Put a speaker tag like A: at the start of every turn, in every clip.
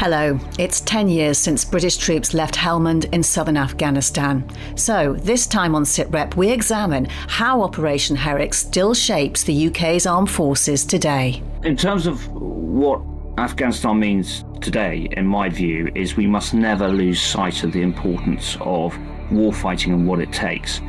A: Hello. It's 10 years since British troops left Helmand in southern Afghanistan. So, this time on SITREP, we examine how Operation Herrick still shapes the UK's armed forces today.
B: In terms of what Afghanistan means today, in my view, is we must never lose sight of the importance of warfighting and what it takes.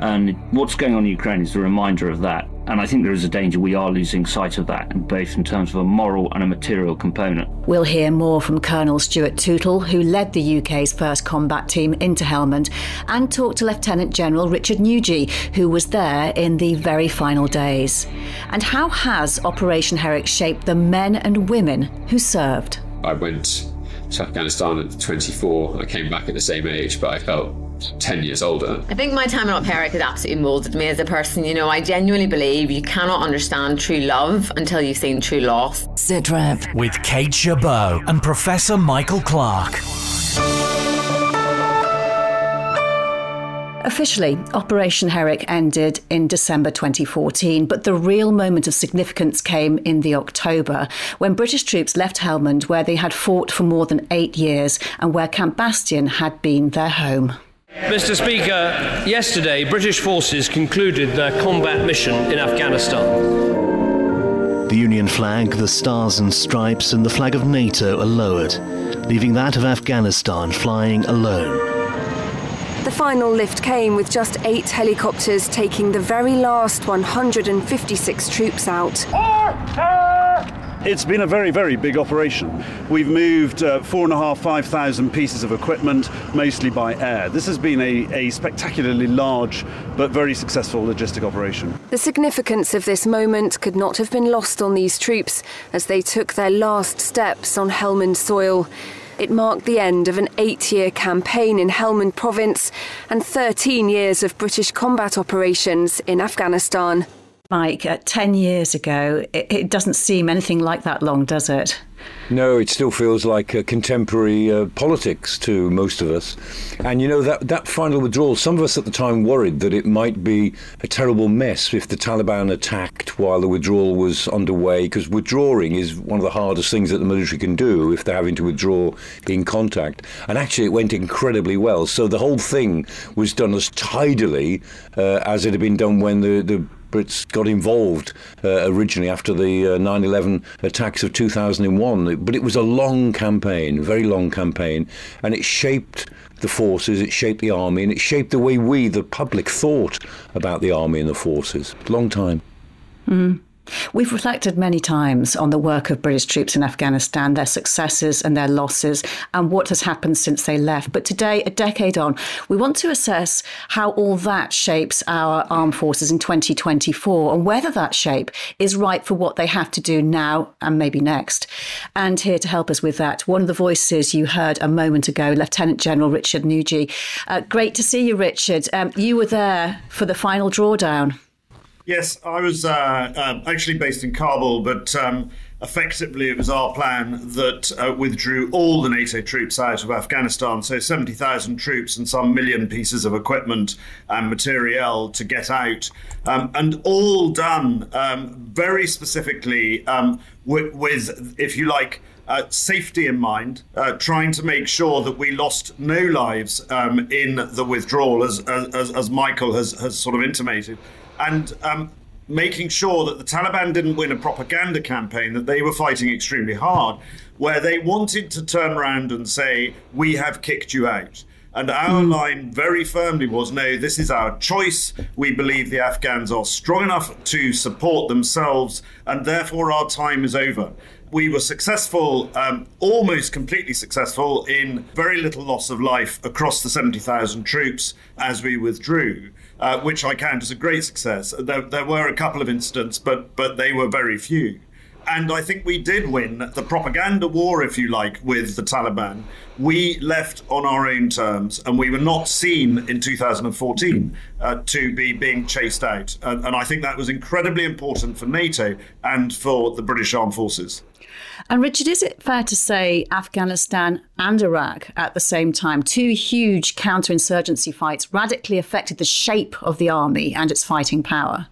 B: And what's going on in Ukraine is a reminder of that. And I think there is a danger we are losing sight of that, both in terms of a moral and a material component.
A: We'll hear more from Colonel Stuart Tootle, who led the UK's first combat team into Helmand, and talk to Lieutenant General Richard Nugee, who was there in the very final days. And how has Operation Herrick shaped the men and women who served?
C: I went to Afghanistan at 24. I came back at the same age, but I felt 10 years older.
D: I think my time in Op Herrick has absolutely moulded me as a person. You know, I genuinely believe you cannot understand true love until you've seen true loss.
E: SITREP with Kate Gerbeau and Professor Michael Clarke.
A: Officially, Operation Herrick ended in December 2014, but the real moment of significance came in the October when British troops left Helmand, where they had fought for more than eight years and where Camp Bastion had been their home.
F: Mr. Speaker, yesterday British forces concluded their combat mission in Afghanistan.
G: The Union flag, the stars and stripes, and the flag of NATO are lowered, leaving that of Afghanistan flying alone.
H: The final lift came with just eight helicopters taking the very last 156 troops out.
I: It's been a very, very big operation. We've moved uh, four and a half, five thousand pieces of equipment, mostly by air. This has been a, a spectacularly large but very successful logistic operation.
H: The significance of this moment could not have been lost on these troops as they took their last steps on Helmand soil. It marked the end of an eight year campaign in Helmand province and 13 years of British combat operations in Afghanistan.
A: Mike, uh, 10 years ago, it, it, doesn't seem anything like that long, does it?
J: No, it still feels like uh, contemporary uh, politics to most of us. And you know, that, that final withdrawal, some of us at the time worried that it might be a terrible mess if the Taliban attacked while the withdrawal was underway, because withdrawing is one of the hardest things that the military can do if they're having to withdraw in contact. And actually, it went incredibly well. So the whole thing was done as tidily uh, as it had been done when the, the Brits got involved uh, originally after the uh, 9 11 attacks of 2001. But it was a long campaign, very long campaign, and it shaped the forces, it shaped the army, and it shaped the way we, the public, thought about the army and the forces. Long time.
A: Mm. We've reflected many times on the work of British troops in Afghanistan, their successes and their losses, and what has happened since they left. But today, a decade on, we want to assess how all that shapes our armed forces in 2024 and whether that shape is right for what they have to do now and maybe next. And here to help us with that, one of the voices you heard a moment ago, Lieutenant General Richard Nugee. Uh, great to see you, Richard. Um, you were there for the final drawdown.
K: Yes, I was uh, uh, actually based in Kabul, but um, effectively it was our plan that uh, withdrew all the NATO troops out of Afghanistan. So 70,000 troops and some million pieces of equipment and materiel to get out. Um, and all done um, very specifically um, with, with, if you like, uh, safety in mind, uh, trying to make sure that we lost no lives um, in the withdrawal, as, as, as Michael has, has sort of intimated and um, making sure that the Taliban didn't win a propaganda campaign that they were fighting extremely hard, where they wanted to turn around and say, We have kicked you out. And our mm. line very firmly was no, this is our choice. We believe the Afghans are strong enough to support themselves, and therefore our time is over. We were successful, um, almost completely successful, in very little loss of life across the 70,000 troops as we withdrew uh, which I count as a great success. There, there were a couple of incidents, but but they were very few. And I think we did win the propaganda war, if you like, with the Taliban. We left on our own terms, and we were not seen in 2014 uh, to be being chased out. And, and I think that was incredibly important for NATO and for the British Armed Forces.
A: And Richard, is it fair to say Afghanistan and Iraq at the same time, two huge counterinsurgency fights, radically affected the shape of the army and its fighting power?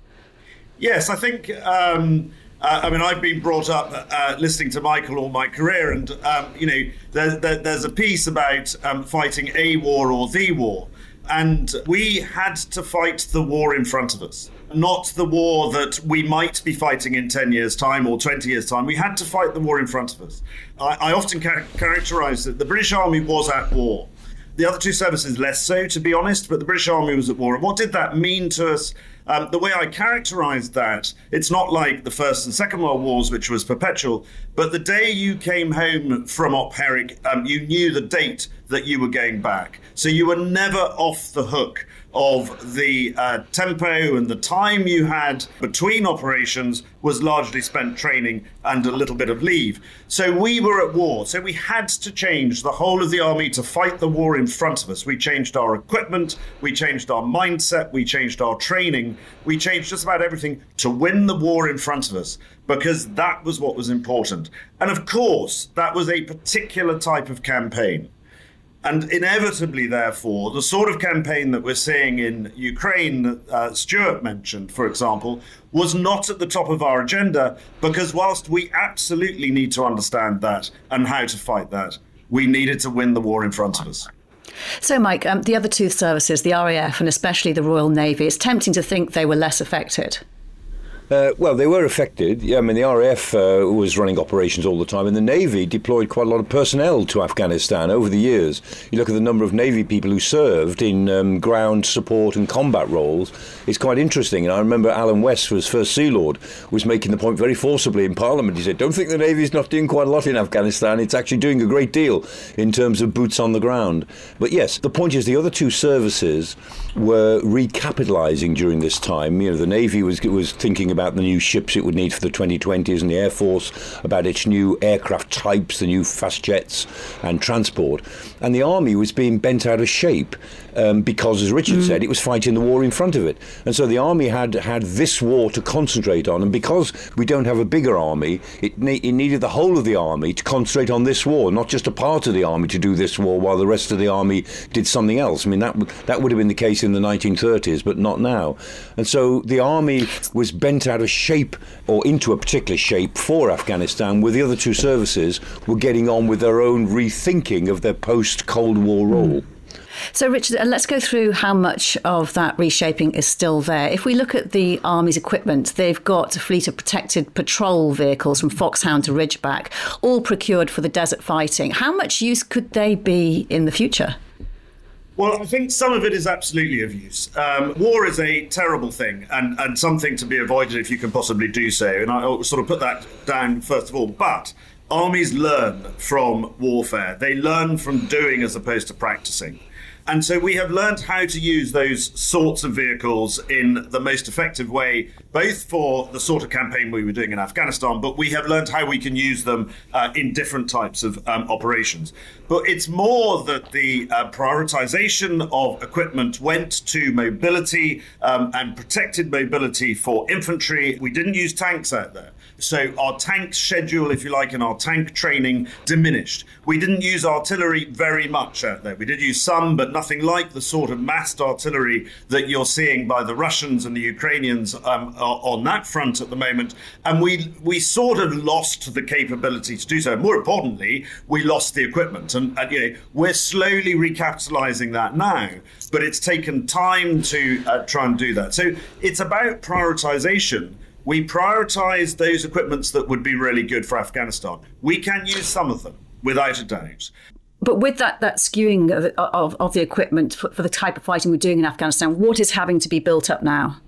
K: Yes, I think. Um, Uh, I mean, I've been brought up uh, listening to Michael all my career, and um, you know, there, there, there's a piece about um, fighting a war or the war, and we had to fight the war in front of us, not the war that we might be fighting in 10 years' time or 20 years' time. We had to fight the war in front of us. I, I often char- characterize that the British Army was at war. The other two services less so, to be honest, but the British Army was at war. And what did that mean to us? Um, the way I characterized that, it's not like the First and Second World Wars, which was perpetual, but the day you came home from Op Herrick, um, you knew the date that you were going back. So you were never off the hook of the uh, tempo and the time you had between operations was largely spent training and a little bit of leave. So we were at war. So we had to change the whole of the army to fight the war in front of us. We changed our equipment, we changed our mindset, we changed our training, we changed just about everything to win the war in front of us because that was what was important. And of course, that was a particular type of campaign. And inevitably, therefore, the sort of campaign that we're seeing in Ukraine that uh, Stuart mentioned, for example, was not at the top of our agenda because whilst we absolutely need to understand that and how to fight that, we needed to win the war in front of us.
A: So, Mike, um, the other two services, the RAF and especially the Royal Navy, it's tempting to think they were less affected.
J: Uh, well, they were affected. Yeah, I mean, the RAF uh, was running operations all the time, and the Navy deployed quite a lot of personnel to Afghanistan over the years. You look at the number of Navy people who served in um, ground support and combat roles, it's quite interesting. And I remember Alan West, who was First Sea Lord, was making the point very forcibly in Parliament. He said, Don't think the Navy's not doing quite a lot in Afghanistan. It's actually doing a great deal in terms of boots on the ground. But yes, the point is the other two services were recapitalising during this time. You know, the Navy was, was thinking about the new ships it would need for the 2020s, and the Air Force about its new aircraft types, the new fast jets and transport. And the Army was being bent out of shape um, because, as Richard mm. said, it was fighting the war in front of it. And so the Army had had this war to concentrate on. And because we don't have a bigger Army, it, ne- it needed the whole of the Army to concentrate on this war, not just a part of the Army to do this war while the rest of the Army did something else. I mean, that, that would have been the case in the 1930s, but not now. And so the Army was bent out of shape or into a particular shape for Afghanistan, where the other two services were getting on with their own rethinking of their post Cold War role.
A: So, Richard, let's go through how much of that reshaping is still there. If we look at the Army's equipment, they've got a fleet of protected patrol vehicles from Foxhound to Ridgeback, all procured for the desert fighting. How much use could they be in the future?
K: Well, I think some of it is absolutely of use. Um, war is a terrible thing and, and something to be avoided if you can possibly do so. And I'll sort of put that down first of all. But armies learn from warfare, they learn from doing as opposed to practicing. And so we have learned how to use those sorts of vehicles in the most effective way, both for the sort of campaign we were doing in Afghanistan, but we have learned how we can use them uh, in different types of um, operations. But it's more that the uh, prioritization of equipment went to mobility um, and protected mobility for infantry. We didn't use tanks out there. So our tank schedule, if you like, and our tank training diminished. We didn't use artillery very much out there. We did use some, but nothing like the sort of massed artillery that you're seeing by the Russians and the Ukrainians um, on that front at the moment. And we we sort of lost the capability to do so. More importantly, we lost the equipment, and, and you know we're slowly recapitalizing that now. But it's taken time to uh, try and do that. So it's about prioritization we prioritize those equipments that would be really good for Afghanistan. We can use some of them, without a doubt.
A: But with that, that skewing of, of, of the equipment for, for the type of fighting we're doing in Afghanistan, what is having to be built up now?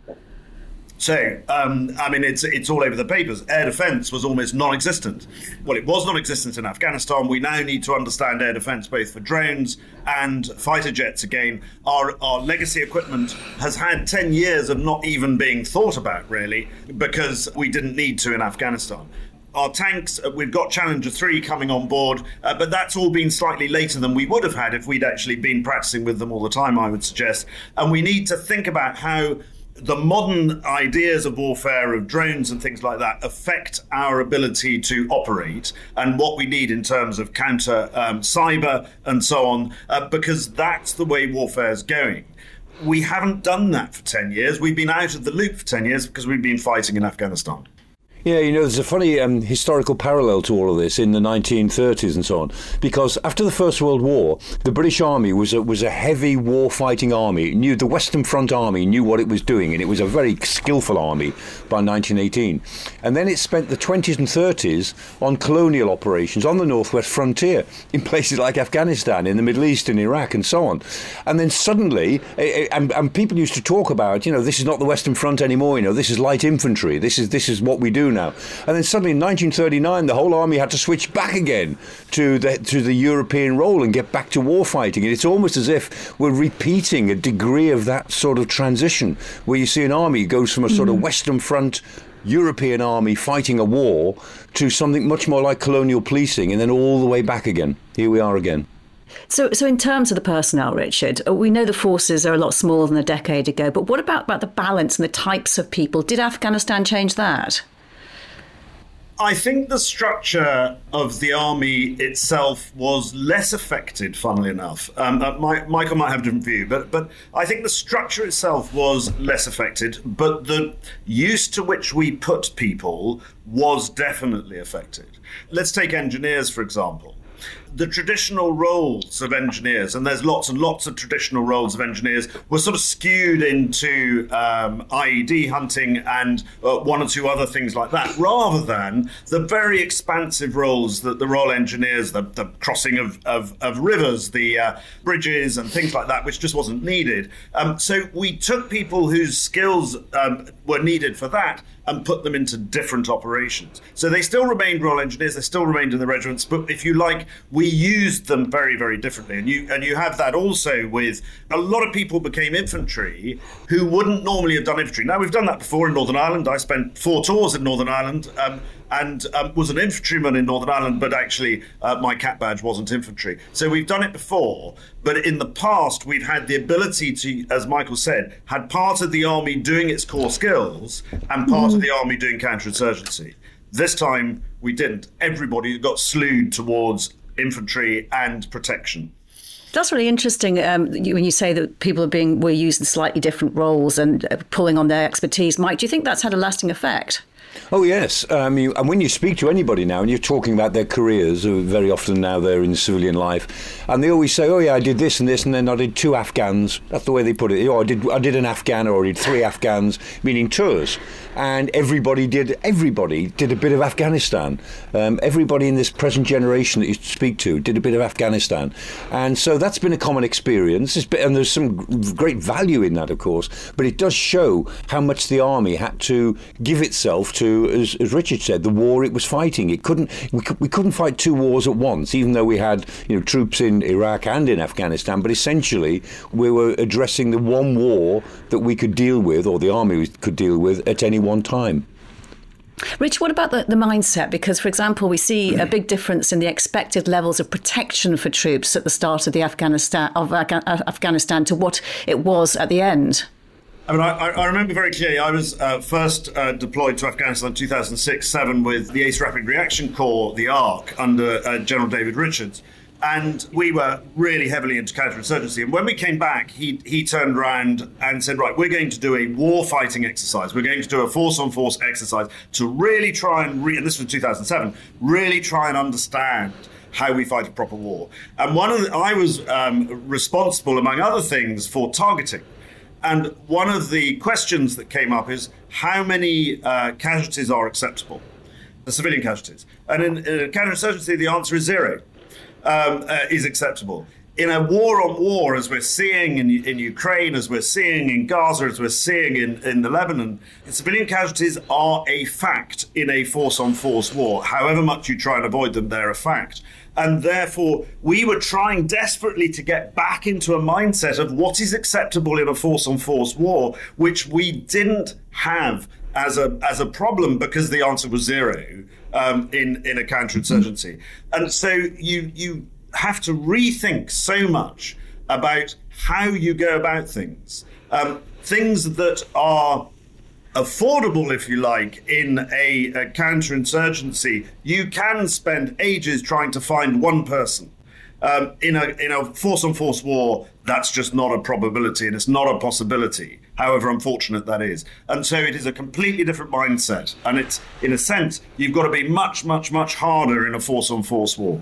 K: So, um, I mean, it's it's all over the papers. Air defence was almost non-existent. Well, it was non-existent in Afghanistan. We now need to understand air defence both for drones and fighter jets. Again, our our legacy equipment has had ten years of not even being thought about really because we didn't need to in Afghanistan our tanks, uh, we've got Challenger 3 coming on board, uh, but that's all been slightly later than we would have had if we'd actually been practicing with them all the time, I would suggest. And we need to think about how the modern ideas of warfare, of drones and things like that, affect our ability to operate and what we need in terms of counter um, cyber and so on, uh, because that's the way warfare is going. We haven't done that for 10 years. We've been out of the loop for 10 years because we've been fighting in Afghanistan.
J: Yeah, you know, there's a funny um, historical parallel to all of this in the 1930s and so on, because after the First World War, the British Army was a, was a heavy war-fighting army. It knew the Western Front Army knew what it was doing, and it was a very skillful army by 1918. And then it spent the 20s and 30s on colonial operations on the northwest frontier in places like Afghanistan, in the Middle East, in Iraq, and so on. And then suddenly, and, and people used to talk about, you know, this is not the Western Front anymore. You know, this is light infantry. This is this is what we do now. And then suddenly in 1939, the whole army had to switch back again to the to the European role and get back to war fighting. And it's almost as if we're repeating a degree of that sort of transition, where you see an army goes from a sort mm. of Western Front. European army fighting a war to something much more like colonial policing and then all the way back again. Here we are again.
A: So, so in terms of the personnel, Richard, uh, we know the forces are a lot smaller than a decade ago. But what about about the balance and the types of people? Did Afghanistan change that?
K: I think the structure of the army itself was less affected, funnily enough. Um, uh, my, Michael might have a different view, but, but I think the structure itself was less affected, but the use to which we put people was definitely affected. Let's take engineers, for example the traditional roles of engineers, and there's lots and lots of traditional roles of engineers, were sort of skewed into um, IED hunting and uh, one or two other things like that, rather than the very expansive roles that the Royal Engineers, the, the crossing of, of, of rivers, the uh, bridges, and things like that, which just wasn't needed. Um, so we took people whose skills um, were needed for that and put them into different operations. So they still remained Royal Engineers, they still remained in the regiments, but if you like, we used them very, very differently. And you and you have that also with a lot of people became infantry who wouldn't normally have done infantry. Now we've done that before in Northern Ireland. I spent four tours in Northern Ireland. Um, and um, was an infantryman in Northern Ireland, but actually uh, my cap badge wasn't infantry. So we've done it before, but in the past we've had the ability to, as Michael said, had part of the army doing its core skills and part mm. of the army doing counterinsurgency. This time we didn't. Everybody got slewed towards infantry and protection.
A: That's really interesting um, when you say that people are being were using slightly different roles and uh, pulling on their expertise. Mike, do you think that's had a lasting effect?
J: Oh yes, um, you, and when you speak to anybody now, and you're talking about their careers, uh, very often now they're in civilian life, and they always say, "Oh yeah, I did this and this, and then I did two Afghans." That's the way they put it. Oh, I did, I did an Afghan, or I did three Afghans, meaning tours and everybody did everybody did a bit of Afghanistan. Um, everybody in this present generation that you speak to did a bit of Afghanistan, and so that's been a common experience. and there's some great value in that, of course, but it does show how much the army had to give itself to, as, as Richard said, the war it was fighting. It couldn't we, we couldn't fight two wars at once, even though we had you know troops in Iraq and in Afghanistan. But essentially, we were addressing the one war that we could deal with, or the army could deal with at any one time.
A: Rich, what about the, the mindset? Because, for example, we see a big difference in the expected levels of protection for troops at the start of the Afghanistan of Afghanistan to what it was at the end.
K: I mean, I, I remember very clearly. I was uh, first uh, deployed to Afghanistan in 2006-7 with the Ace Rapid Reaction Corps, the ARRC, under uh, General David Richards and we were really heavily into counterinsurgency. And when we came back, he he turned around and said, "Right, we're going to do a war fighting exercise. We're going to do a force on force exercise to really try and re- and this was 2007, really try and understand." How we fight a proper war, and one of the, I was um, responsible, among other things, for targeting. And one of the questions that came up is how many uh, casualties are acceptable, the civilian casualties. And in, in counterinsurgency, the answer is zero um, uh, is acceptable. In a war on war, as we're seeing in, in Ukraine, as we're seeing in Gaza, as we're seeing in, in the Lebanon, civilian casualties are a fact in a force on force war. However much you try and avoid them, they're a fact. And therefore, we were trying desperately to get back into a mindset of what is acceptable in a force on force war, which we didn't have as a, as a problem because the answer was zero um, in in a counterinsurgency, and so you you have to rethink so much about how you go about things, um, things that are affordable, if you like, in a, a counterinsurgency. You can spend ages trying to find one person. Um, in a in a force on force war, that's just not a probability and it's not a possibility. however unfortunate that is. And so it is a completely different mindset. And it's, in a sense, you've got to be much, much, much harder in a force on force war.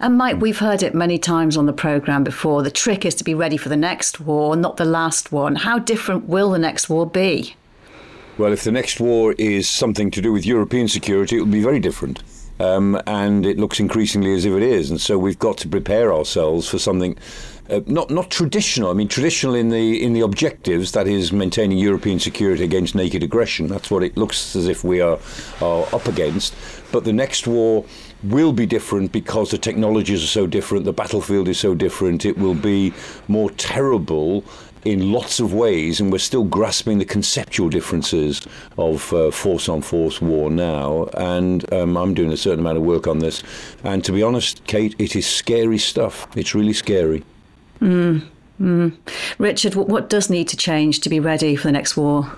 A: And Mike, we've heard it many times on the programme before. The trick is to be ready for the next war, not the last one. How different will the next war be?
J: Well, if the next war is something to do with European security, it will be very different. Um, and it looks increasingly as if it is. And so we've got to prepare ourselves for something uh, not not traditional. I mean, traditional in the in the objectives that is maintaining European security against naked aggression. That's what it looks as if we are are up against. But the next war will be different because the technologies are so different, the battlefield is so different. It will be more terrible in lots of ways, and we're still grasping the conceptual differences of uh, force on force war now. And um, I'm doing a certain amount of work on this. And to be honest, Kate, it is scary stuff. It's really scary.
A: Mm, mm. Richard, what, what does need to change to be ready for the next war?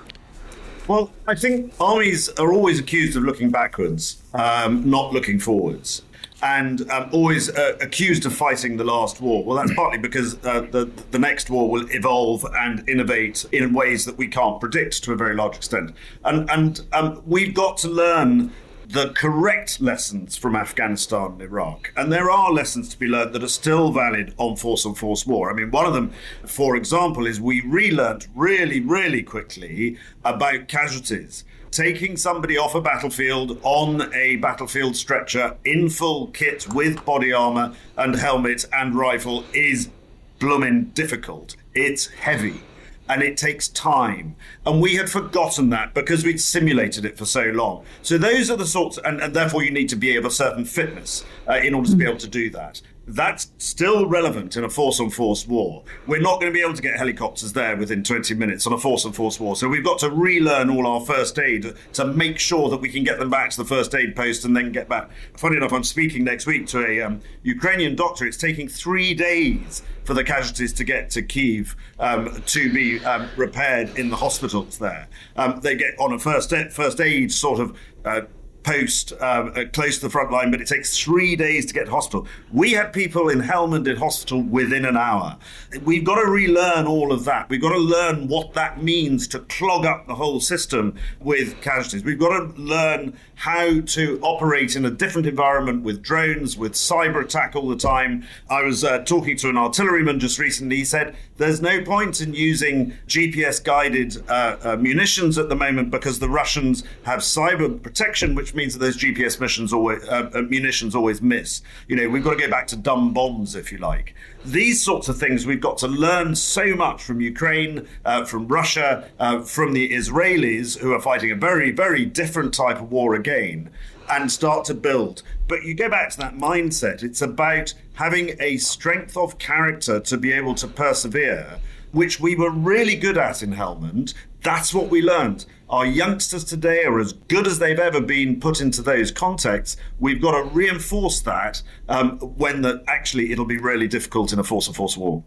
K: Well, I think armies are always accused of looking backwards, um, not looking forwards, and um, always uh, accused of fighting the last war. Well, that's partly because uh, the the next war will evolve and innovate in ways that we can't predict to a very large extent, and and um, we've got to learn the correct lessons from Afghanistan and Iraq. And there are lessons to be learned that are still valid on force on force war. I mean, one of them, for example, is we relearned really, really quickly about casualties. Taking somebody off a battlefield on a battlefield stretcher in full kit with body armor and helmet and rifle is blooming difficult. It's heavy and it takes time. And we had forgotten that because we'd simulated it for so long. So those are the sorts, and, and therefore you need to be of a certain fitness uh, in order to be able to do that that's still relevant in a force on force war. We're not going to be able to get helicopters there within 20 minutes on a force on force war. So we've got to relearn all our first aid to make sure that we can get them back to the first aid post and then get back. Funny enough, I'm speaking next week to a um, Ukrainian doctor. It's taking three days for the casualties to get to Kiev um, to be um, repaired in the hospitals there. Um, they get on a first first aid sort of uh, post um, uh, close to the front line, but it takes three days to get to hospital. We had people in Helmand in hospital within an hour. We've got to relearn all of that. We've got to learn what that means to clog up the whole system with casualties. We've got to learn how to operate in a different environment with drones, with cyber attack all the time. I was uh, talking to an artilleryman just recently. He said there's no point in using GPS guided uh, uh, munitions at the moment because the Russians have cyber protection, which means that those GPS missions always, uh, uh, munitions always miss. You know, we've got to go back to dumb bombs, if you like. These sorts of things we've got to learn so much from Ukraine, uh, from Russia, from the Israelis, who are fighting a very, very different type of war again and start to build. But you go back to that mindset. It's about having a strength of character to be able to persevere, which we were really good at in Helmand. That's what we learned. Our youngsters today are as good as they've ever been put into those contexts. We've got to reinforce that um, when the, actually it'll be really difficult in a force of force war.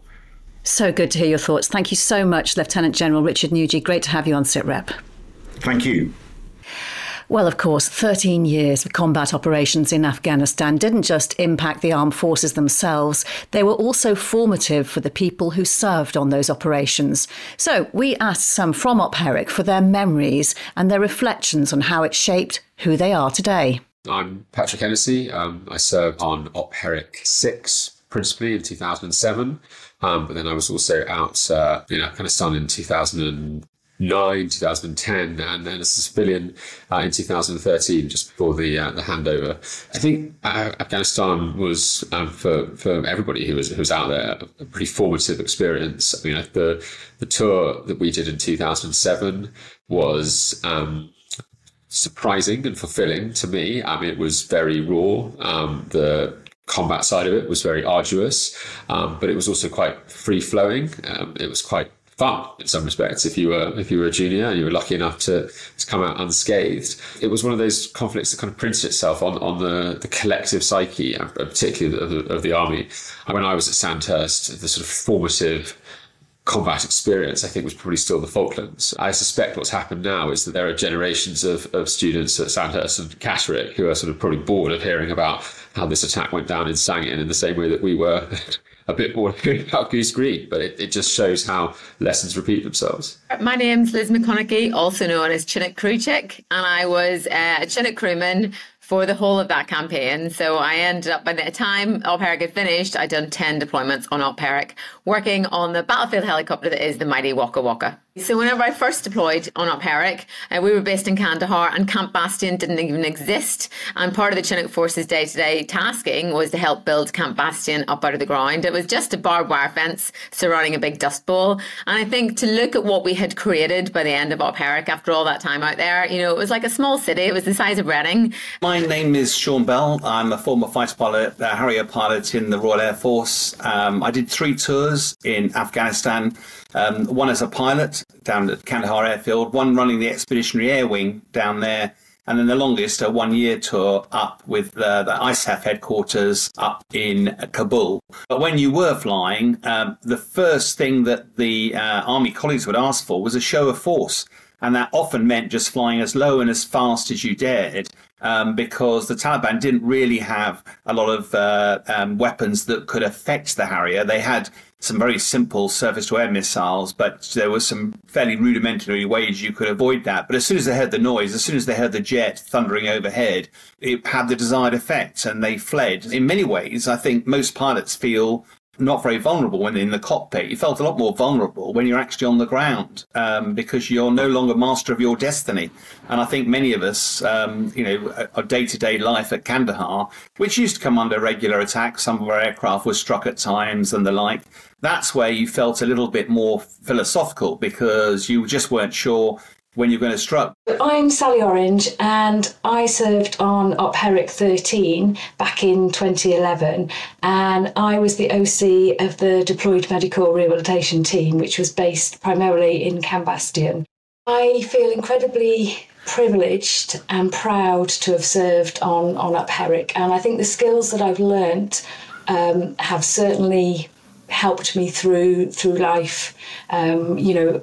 A: So good to hear your thoughts. Thank you so much, Lieutenant General Richard Nugee. Great to have you on SITREP.
K: Thank you.
A: Well, of course, 13 years of combat operations in Afghanistan didn't just impact the armed forces themselves, they were also formative for the people who served on those operations. So we asked some from Op Herrick for their memories and their reflections on how it shaped who they are today.
C: I'm Patrick Hennessy. Um, I served on Op Herrick 6 principally in 2007. Um, but then I was also out uh, in Afghanistan in 2000 2009, 2010, and then as a civilian uh, in 2013, just before the uh, the handover. I think uh, Afghanistan was um, for for everybody who was who was out there a pretty formative experience. I mean, the the tour that we did in 2007 was. Um, surprising and fulfilling to me. I mean, it was very raw. Um, the combat side of it was very arduous, um, but it was also quite free flowing. Um, it was quite fun in some respects if you were if you were a junior and you were lucky enough to, to come out unscathed. It was one of those conflicts that kind of printed itself on, on the, the collective psyche, uh, particularly of the, of the army. When I was at Sandhurst, the sort of formative combat experience, I think, was probably still the Falklands. I suspect what's happened now is that there are generations of, of students at Sandhurst and Catterick who are sort of probably bored of hearing about how this attack went down in Sangin in the same way that we were a bit more about Goose Green, but it, it just shows how lessons repeat themselves.
D: My name's Liz McConaughey, also known as Chinook Crew Chick, and I was uh, a Chinook crewman for the whole of that campaign. So I ended up, by the time Herrick had finished, I'd done 10 deployments on Herrick, working on the battlefield helicopter that is the mighty Wokka Wokka. So whenever I first deployed on Op Herrick, uh, we were based in Kandahar and Camp Bastion didn't even exist. And part of the Chinook Force's day-to-day tasking was to help build Camp Bastion up out of the ground. It was just a barbed wire fence surrounding a big dust bowl. And I think to look at what we had created by the end of Op Herrick after all that time out there, you know, it was like a small city. It was the size of Reading.
L: My name is Sean Bell. I'm a former fighter pilot, a Harrier pilot in the Royal Air Force. Um, I did three tours in Afghanistan. Um, one as a pilot down at Kandahar Airfield, one running the Expeditionary Air Wing down there, and then the longest, a one year tour up with uh, the ISAF headquarters up in Kabul. But when you were flying, um, the first thing that the uh, Army colleagues would ask for was a show of force. And that often meant just flying as low and as fast as you dared. Um, because the Taliban didn't really have a lot of uh, um, weapons that could affect the Harrier. They had some very simple surface to air missiles, but there were some fairly rudimentary ways you could avoid that. But as soon as they heard the noise, as soon as they heard the jet thundering overhead, it had the desired effect and they fled. In many ways, I think most pilots feel not very vulnerable when in the cockpit. You felt a lot more vulnerable when you're actually on the ground um, because you're no longer master of your destiny. And I think many of us, um, you know, our day to day life at Kandahar, which used to come under regular attack, some of our aircraft were struck at times and the like. That's where you felt a little bit more philosophical because you just weren't sure when you're going to strut.
M: I'm Sally Orange and I served on Op Herrick 13 back in 2011 and I was the OC of the deployed medical rehabilitation team which was based primarily in Camp Bastion. I feel incredibly privileged and proud to have served on, on Op Herrick and I think the skills that I've learnt um, have certainly helped me through through life. Um, you know,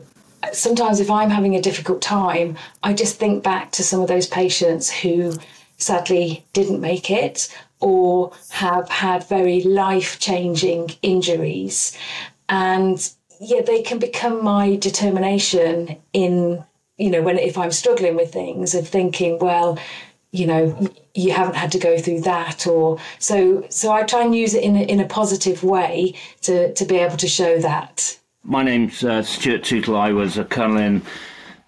M: sometimes if I'm having a difficult time, I just think back to some of those patients who sadly didn't make it or have had very life changing injuries. And yeah, they can become my determination in, you know, when if I'm struggling with things of thinking, well, you know, you haven't had to go through that or so so I try and use it in a, in a positive way to to be able to show that
B: my name's uh, Stuart Tootle. I was a colonel in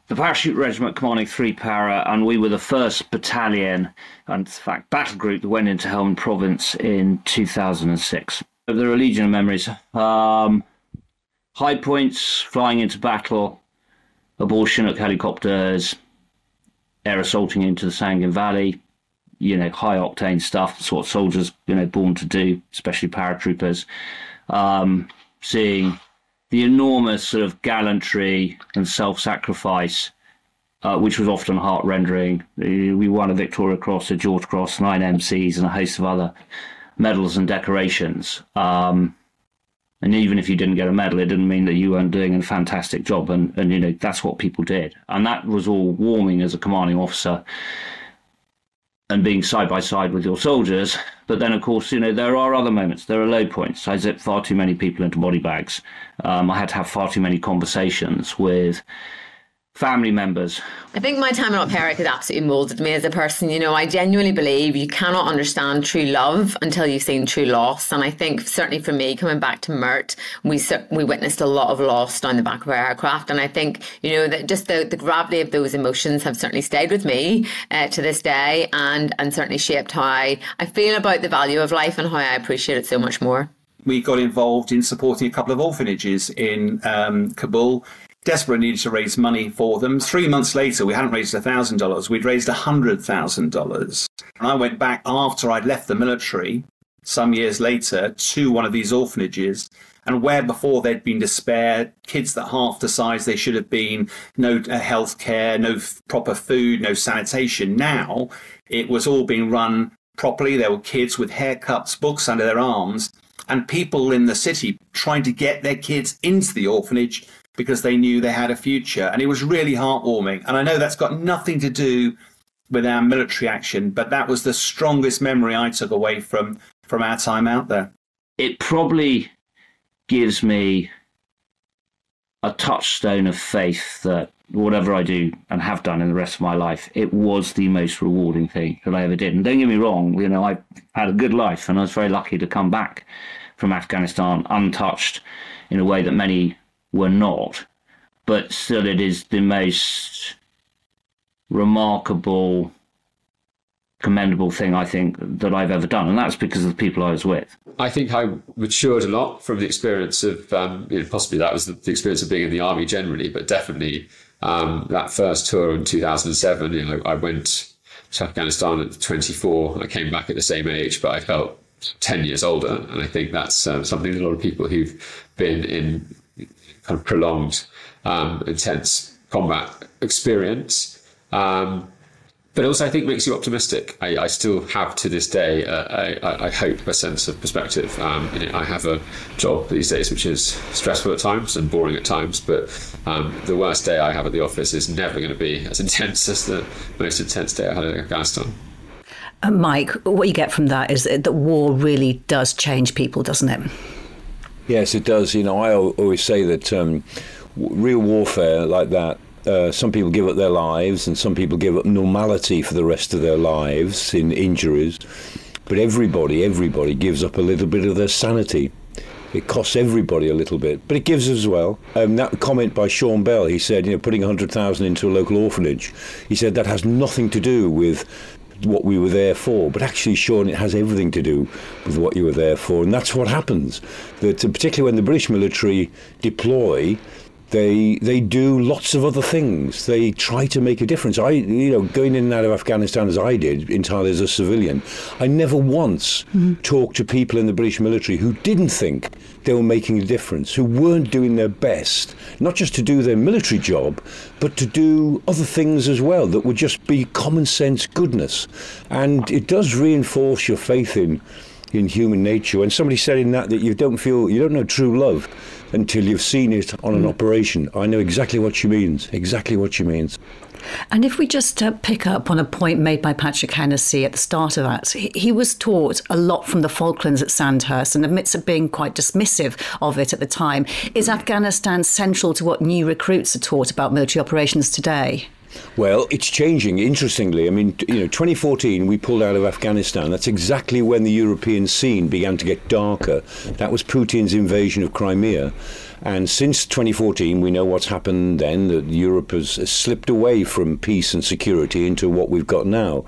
B: the Parachute Regiment commanding 3 Para, and we were the first battalion, and in fact, battle group that went into Helmand Province in 2006. There are a legion of memories. Um, high points, flying into battle, aboard Chinook helicopters, air assaulting into the Sangin Valley, you know, high octane stuff. That's what soldiers, you know, born to do, especially paratroopers. Um, seeing the enormous sort of gallantry and self-sacrifice, uh, which was often heart-rendering. We won a Victoria Cross, a George Cross, nine MCs, and a host of other medals and decorations. Um, and even if you didn't get a medal, it didn't mean that you weren't doing a fantastic job. And, and you know that's what people did, and that was all warming as a commanding officer and being side by side with your soldiers. But then, of course, you know, there are other moments. There are low points. I zipped far too many people into body bags. Um, I had to have far too many conversations with family members.
D: I think my time in Op has absolutely moulded me as a person. You know, I genuinely believe you cannot understand true love until you've seen true loss. And I think certainly for me, coming back to MERT, we we witnessed a lot of loss down the back of our aircraft. And I think, you know, that just the, the gravity of those emotions have certainly stayed with me uh, to this day and, and certainly shaped how I, I feel about the value of life and how I appreciate it so much more
L: we got involved in supporting a couple of orphanages in um, Kabul desperately needed to raise money for them. Three months later, we hadn't raised $1,000. We'd raised $100,000. And I went back after I'd left the military, some years later, to one of these orphanages. And where before there'd been despair, kids that half the size they should have been, no uh, health care, no proper food, no sanitation. Now it was all being run properly. There were kids with haircuts, books under their arms, and people in the city trying to get their kids into the orphanage because they knew they had a future. And it was really heartwarming. And I know that's got nothing to do with our military action, but that was the strongest memory I took away from, from our time out there.
B: It probably gives me a touchstone of faith that whatever I do and have done in the rest of my life, it was the most rewarding thing that I ever did. And don't get me wrong, you know, I had a good life and I was very lucky to come back from Afghanistan untouched in a way that many were not. But still, it is the most remarkable, commendable thing I think that I've ever done. And that's because of the people I was with.
C: I think I matured a lot from the experience of, um, you know, possibly that was the, experience of being in the army generally, but definitely um, that first tour in 2007, you know, I went to Afghanistan at 24. I came back at the same age, but I felt 10 years older. And I think that's um, something that a lot of people who've been in kind of prolonged, um, intense combat experience um, but also I think makes you optimistic. I, I still have to this day, uh, I, I, hope, a sense of perspective. Um, you know, I have a job these days which is stressful at times and boring at times, but um, the worst day I have at the office is never going to be as intense as the most intense day I had in Afghanistan.
A: Uh, Mike, what you get from that is that war really does change people, doesn't it?
J: Yes, it does. You know, I always say that um, real warfare like that uh, some people give up their lives and some people give up normality for the rest of their lives in injuries. But everybody, everybody gives up a little bit of their sanity. It costs everybody a little bit, but it gives as well. Um, that comment by Sean Bell, he said, you know, putting 100,000 into a local orphanage, he said that has nothing to do with what we were there for. But actually, Sean, it has everything to do with what you were there for. And that's what happens. That uh, particularly when the British military deploy, they they do lots of other things. They try to make a difference. I, you know, going in and out of Afghanistan as I did entirely as a civilian, I never once mm-hmm. talked to people in the British military who didn't think they were making a difference, who weren't doing their best, not just to do their military job, but to do other things as well that would just be common sense goodness. And it does reinforce your faith in in human nature. When somebody said in that that you don't feel you don't know true love until you've seen it on an mm. operation. I know exactly what she means, exactly what she means.
A: And if we just uh, pick up on a point made by Patrick Hennessy at the start of that, he, he, was taught a lot from the Falklands at Sandhurst and admits of being quite dismissive of it at the time. Is Afghanistan central to what new recruits are taught about military operations today?
J: Well, it's changing. Interestingly, I mean, you know, 2014 we pulled out of Afghanistan. That's exactly when the European scene began to get darker. That was Putin's invasion of Crimea. And since 2014, we know what's happened then, that Europe has, slipped away from peace and security into what we've got now.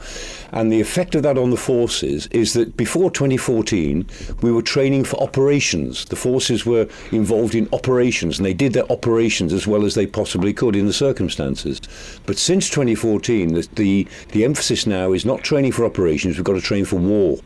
J: And the effect of that on the forces is that before 2014, we were training for operations. The forces were involved in operations, and they did their operations as well as they possibly could in the circumstances. But since 2014, the, the, the emphasis now is not training for operations, we've got to train for war.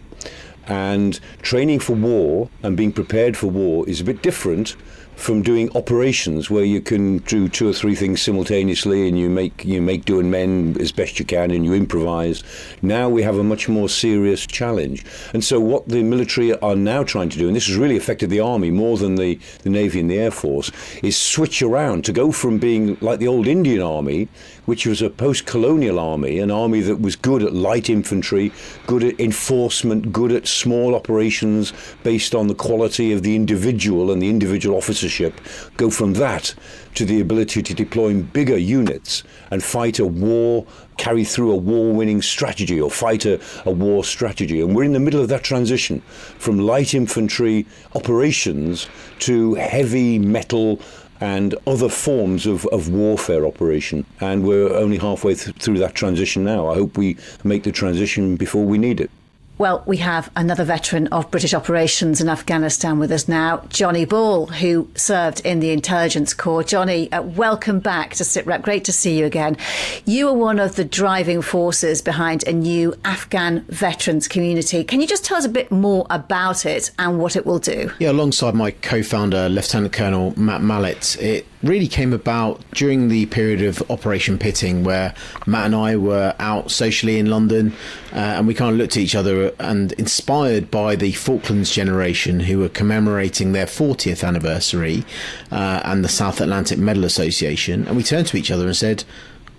J: And training for war and being prepared for war is a bit different from doing operations where you can do two or three things simultaneously and you make you make do and mend as best you can and you improvise. Now we have a much more serious challenge. And so what the military are now trying to do, and this has really affected the army more than the, the Navy and the Air Force, is switch around to go from being like the old Indian Army, which was a post-colonial army, an army that was good at light infantry, good at enforcement, good at small operations based on the quality of the individual and the individual officership, go from that to the ability to deploy bigger units and fight a war, carry through a war-winning strategy or fight a, a war strategy. And we're in the middle of that transition from light infantry operations to heavy metal and other forms of, of warfare operation. And we're only halfway th- through that transition now. I hope we make the transition before we need it.
A: Well, we have another veteran of British operations in Afghanistan with us now, Jonny Ball, who served in the intelligence corps. Jonny, uh, welcome back to SITREP. Great to see you again. You are one of the driving forces behind a new Afghan veterans community. Can you just tell us a bit more about it and what it will do?
N: Yeah, alongside my co founder, Lieutenant Colonel Matt Mallett, it really came about during the period of Operation Pitting, where Matt and I were out socially in London, uh, and we kind of looked at each other and inspired by the Falklands generation who were commemorating their 40th anniversary uh, and the South Atlantic Medal Association, and we turned to each other and said,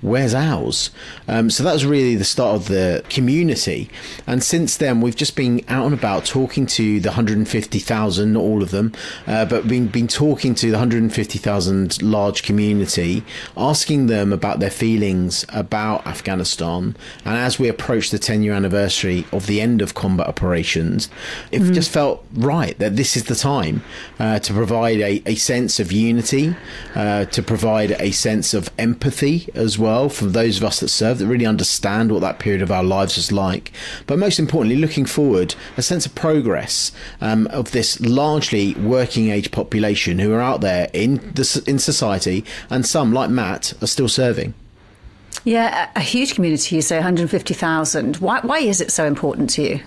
N: where's ours? Um, so that was really the start of the community. And since then, we've just been out and about talking to the 150,000, not all of them, uh, but been, been talking to the 150,000 large community, asking them about their feelings about Afghanistan. And as we approach the 10 year anniversary of the end of combat operations, it mm. just felt right that this is the time uh, to provide a, a sense of unity, uh, to provide a sense of empathy as well from those of us that serve that really understand what that period of our lives is like. But most importantly, looking forward, a sense of progress um, of this largely working age population who are out there in the, in society, and some like Matt are still serving.
A: Yeah, a huge community. You say 150,000. Why, why is it so important to you?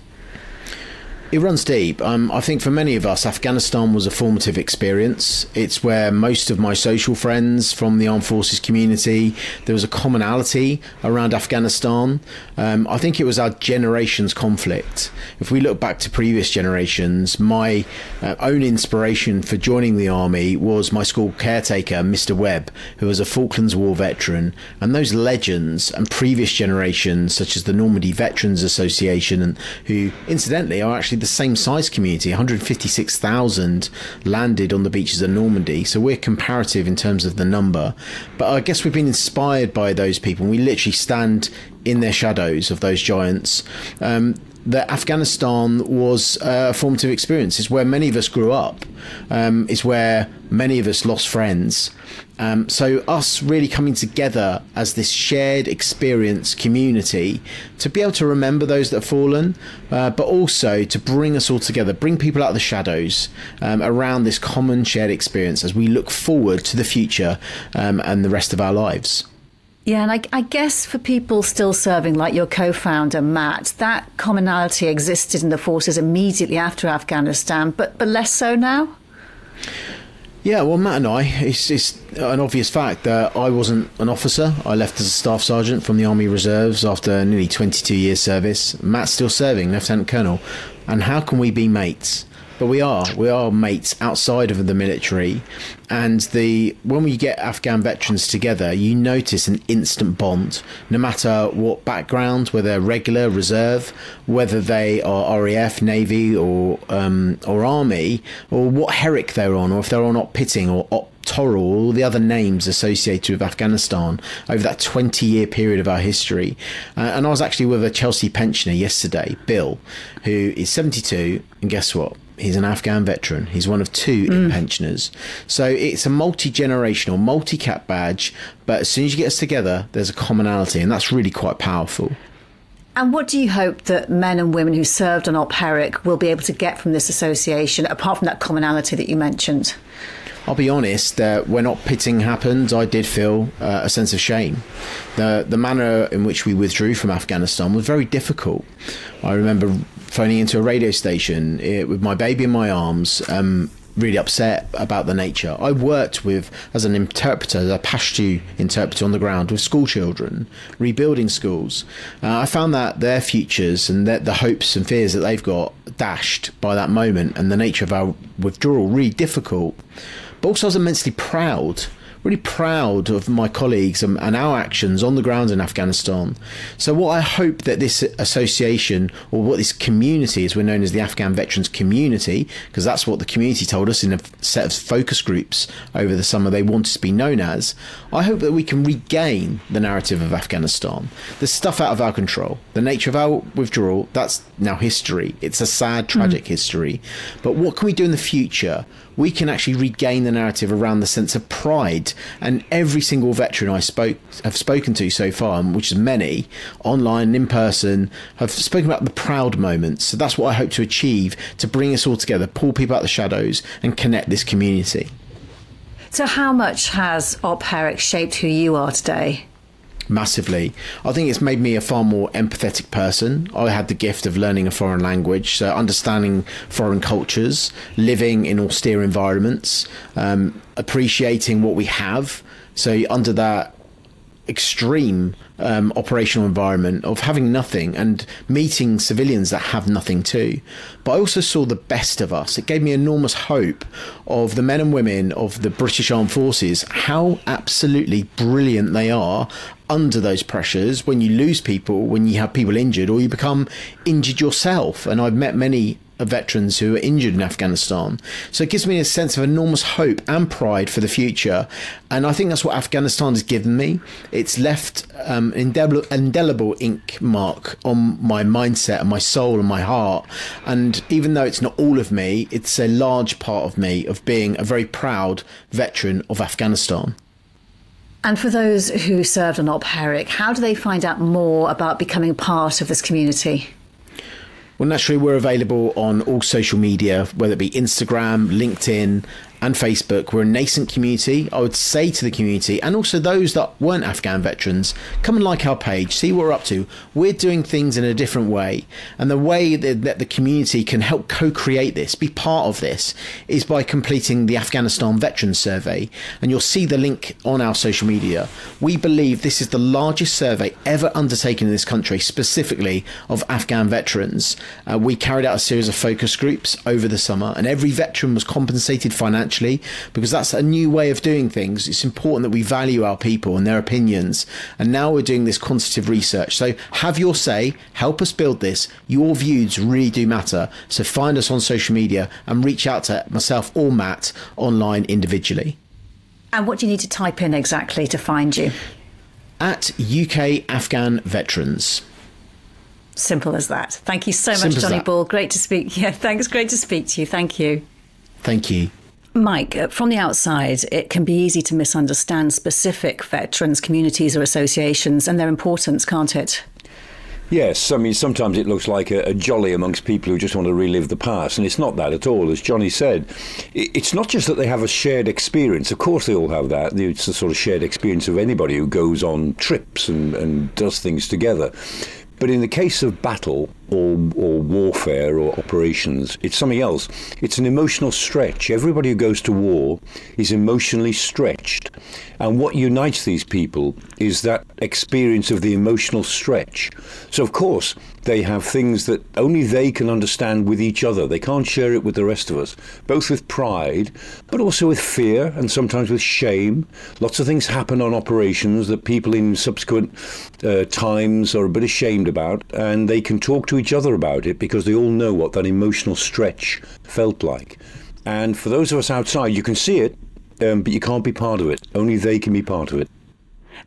N: It runs deep. Um, I think for many of us, Afghanistan was a formative experience. It's where most of my social friends from the armed forces community, there was a commonality around Afghanistan. Um, I think it was our generation's conflict. If we look back to previous generations, my uh, own inspiration for joining the army was my school caretaker, Mr. Webb, who was a Falklands War veteran. And those legends and previous generations, such as the Normandy Veterans Association, and who incidentally are actually the same size community 156,000 landed on the beaches of Normandy. So we're comparative in terms of the number. But I guess we've been inspired by those people. We literally stand in their shadows of those giants. Um, that Afghanistan was a formative experience. It's where many of us grew up. Um, it's where many of us lost friends. Um, so us really coming together as this shared experience community to be able to remember those that have fallen, uh, but also to bring us all together, bring people out of the shadows um, around this common shared experience as we look forward to the future um, and the rest of our lives.
A: Yeah, and I, I, guess for people still serving, like your co founder, Matt, that commonality existed in the forces immediately after Afghanistan, but, but less so now?
N: Yeah, well, Matt and I, it's, it's an obvious fact that I wasn't an officer. I left as a staff sergeant from the Army Reserves after nearly 22 years' service. Matt's still serving, Lieutenant Colonel. And how can we be mates? But we are we are mates outside of the military and the when we get afghan veterans together you notice an instant bond no matter what background whether regular reserve whether they are raf navy or um, or army or what herrick they're on or if they're on op pitting or op Toral, all the other names associated with Afghanistan over that 20 year period of our history. Uh, and I was actually with a Chelsea pensioner yesterday, Bill, who is 72. And guess what? He's an Afghan veteran. He's one of two mm. pensioners. So it's a multi generational, multi cap badge. But as soon as you get us together, there's a commonality, and that's really quite powerful.
A: And what do you hope that men and women who served on Op Herrick will be able to get from this association, apart from that commonality that you mentioned?
N: I'll be honest, uh, when op pitting happened, I did feel uh, a sense of shame. The, the manner in which we withdrew from Afghanistan was very difficult. I remember phoning into a radio station it, with my baby in my arms, um, really upset about the nature. I worked with as an interpreter, as a Pashto interpreter on the ground with school children, rebuilding schools. Uh, I found that their futures and their, the hopes and fears that they've got dashed by that moment and the nature of our withdrawal really difficult. But also, I was immensely proud really proud of my colleagues and, and, our actions on the ground in Afghanistan. So, what I hope that this association or what this community, as we're known as the Afghan Veterans Community, because that's what the community told us in a set of focus groups over the summer they wanted to be known as, I hope that we can regain the narrative of Afghanistan. The stuff out of our control, the nature of our withdrawal, that's now history. It's a sad, tragic mm. history. But what can we do in the future? We can actually regain the narrative around the sense of pride. And every single veteran I spoke have spoken to so far, which is many, online and in person, have spoken about the proud moments. So that's what I hope to achieve to bring us all together, pull people out of the shadows, and connect this community.
A: So, how much has Op Herrick shaped who you are today?
N: Massively. I think it's made me a far more empathetic person. I had the gift of learning a foreign language, so understanding foreign cultures, living in austere environments, um, appreciating what we have. So under that extreme um, operational environment of having nothing and meeting civilians that have nothing too. But I also saw the best of us. It gave me enormous hope of the men and women of the British Armed Forces, how absolutely brilliant they are under those pressures when you lose people, when you have people injured, or you become injured yourself. And I've met many veterans who are injured in Afghanistan. So it gives me a sense of enormous hope and pride for the future. And I think that's what Afghanistan has given me. It's left um, indelible, indelible ink mark on my mindset and my soul and my heart. And even though it's not all of me, it's a large part of me of being a very proud veteran of Afghanistan.
A: And for those who served on Op Herrick, how do they find out more about becoming part of this community?
N: Well, naturally, we're available on all social media, whether it be Instagram, LinkedIn, and Facebook. We're a nascent community. I would say to the community and also those that weren't Afghan veterans, come and like our page, see what we're up to. We're doing things in a different way. And the way that the community can help co create this, be part of this, is by completing the Afghanistan Veterans Survey. And you'll see the link on our social media. We believe this is the largest survey ever undertaken in this country, specifically of Afghan veterans. Uh, we carried out a series of focus groups over the summer, and every veteran was compensated financially because that's a new way of doing things. It's important that we value our people and their opinions. And now we're doing this quantitative research. So have your say, help us build this. Your views really do matter. So find us on social media and reach out to myself or Matt online individually.
A: And what do you need to type in exactly to find you?
N: At UK Afghan Veterans.
A: Simple as that. Thank you so much, Jonny Ball. Great to speak. Yeah, thanks. Great to speak to you. Thank you.
N: Thank you.
A: Mike, uh, from the outside, it can be easy to misunderstand specific veterans communities or associations and their importance, can't it?
J: Yes, I mean, sometimes it looks like a, a, jolly amongst people who just want to relive the past, and it's not that at all. As Jonny said, it's not just that they have a shared experience. Of course, they all have that. It's the sort of shared experience of anybody who goes on trips and, and does things together. But in the case of battle or, or warfare or operations, it's something else. It's an emotional stretch. Everybody who goes to war is emotionally stretched. And what unites these people is that experience of the emotional stretch. So, of course, they have things that only they can understand with each other. They can't share it with the rest of us, both with pride, but also with fear and sometimes with shame. Lots of things happen on operations that people in subsequent uh, times are a bit ashamed about, and they can talk to each other about it because they all know what that emotional stretch felt like. And for those of us outside, you can see it, um, but you can't be part of it. Only they can be part of it.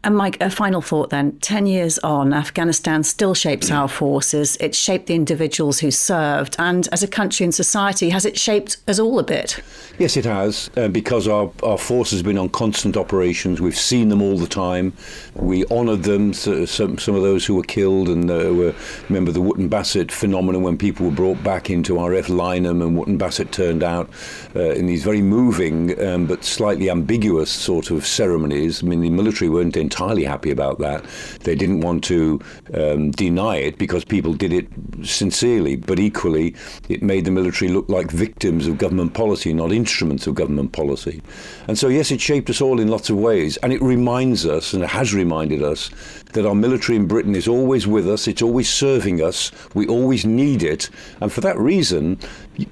A: And Mike, a final thought then. 10 years on, Afghanistan still shapes our forces. It's shaped the individuals who served. And as a country and society, has it shaped us all a bit?
J: Yes, it has, uh, because our, our force has been on constant operations. We've seen them all the time. We honoured them, so, some, some of those who were killed. And uh, were, remember the Wootton Bassett phenomenon when people were brought back into RAF Lyneham and Wootton Bassett turned out uh, in these very moving um, but slightly ambiguous sort of ceremonies. I mean, the military weren't entirely happy about that. They didn't want to um, deny it because people did it sincerely, but equally, it made the military look like victims of government policy, not instruments of government policy. And so, yes, it shaped us all in lots of ways, and it reminds us, and it has reminded us, that our military in Britain is always with us, it's always serving us, we always need it, and for that reason,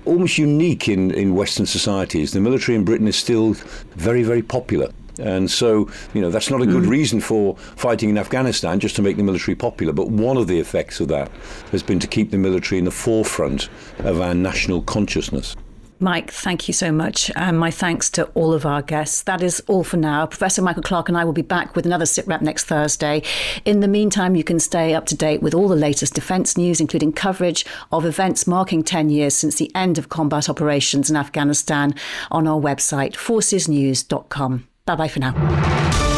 J: almost unique in, in Western societies, the military in Britain is still very, very popular. And so, you know, that's not a good mm. reason for fighting in Afghanistan just to make the military popular. But one of the effects of that has been to keep the military in the forefront of our national consciousness.
A: Mike, thank you so much. And my thanks to all of our guests. That is all for now. Professor Michael Clarke and I will be back with another SITREP next Thursday. In the meantime, you can stay up to date with all the latest defence news, including coverage of events marking 10 years since the end of combat operations in Afghanistan on our website, forcesnews.com. Bye bye for now.